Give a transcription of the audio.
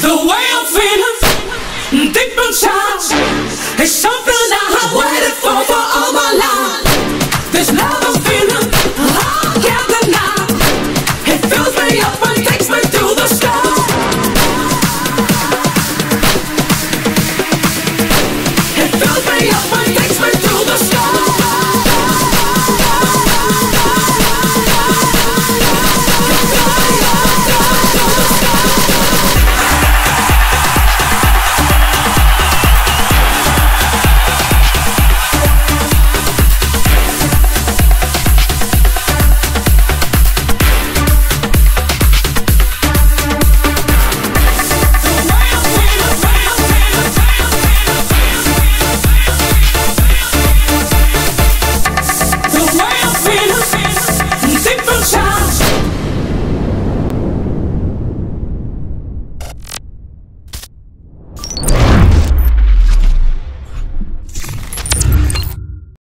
The way I'm feeling deep inside, it's something I have waited for for all my life. This love I'm feeling, I can't deny. It fills me up.